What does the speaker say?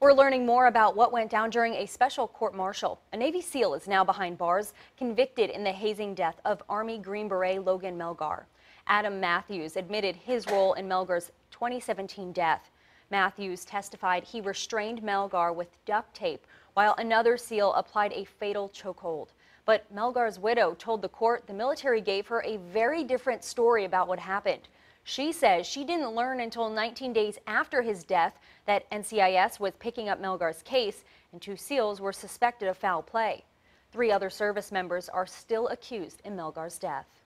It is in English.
We're learning more about what went down during a special court martial. A Navy SEAL is now behind bars, convicted in the hazing death of Army Green Beret Logan Melgar. Adam Matthews admitted his role in Melgar's 2017 death. Matthews testified he restrained Melgar with duct tape while another SEAL applied a fatal chokehold. But Melgar's widow told the court the military gave her a very different story about what happened. She says she didn't learn until 19 days after his death that NCIS was picking up Melgar's case and two SEALs were suspected of foul play. Three other service members are still accused in Melgar's death.